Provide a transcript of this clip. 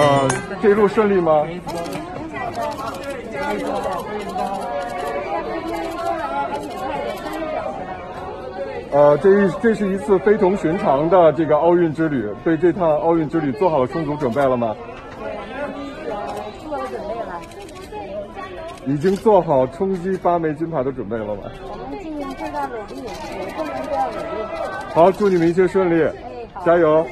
呃，这一路顺利吗？呃，这一这是一次非同寻常的这个奥运之旅，对这趟奥运之旅做好了充足准备了吗？做了准备了。已经做好冲击八枚金牌的准备了吗？我们尽最大努力，努力。好，祝你们一切顺利，加油。